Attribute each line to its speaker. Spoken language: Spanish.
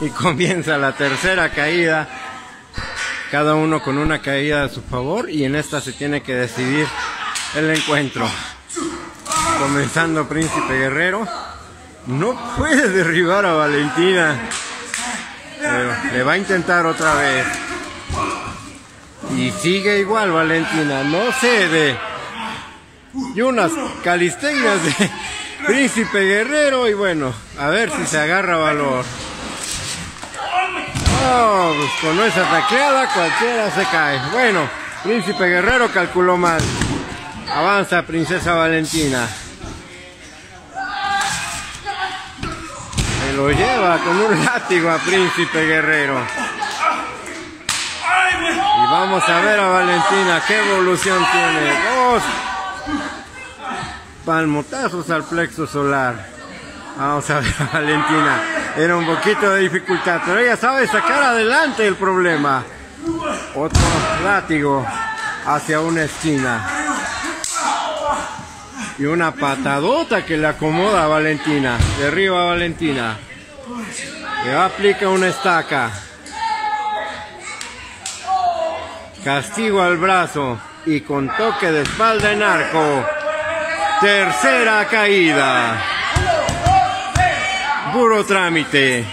Speaker 1: Y comienza la tercera caída. Cada uno con una caída a su favor. Y en esta se tiene que decidir el encuentro. Comenzando Príncipe Guerrero. No puede derribar a Valentina. Pero le va a intentar otra vez. Y sigue igual Valentina. No cede. Y unas calistenias de Príncipe Guerrero. Y bueno, a ver si se agarra valor. Pues con esa tacleada cualquiera se cae. Bueno, Príncipe Guerrero calculó mal. Avanza Princesa Valentina. Se lo lleva con un látigo a Príncipe Guerrero. Y vamos a ver a Valentina qué evolución tiene. Dos palmotazos al plexo solar. Vamos a ver a Valentina. Era un poquito de dificultad, pero ella sabe sacar adelante el problema. Otro látigo hacia una esquina. Y una patadota que le acomoda a Valentina. Derriba a Valentina. Le aplica una estaca. Castigo al brazo. Y con toque de espalda en arco. Tercera caída. Puro trámite.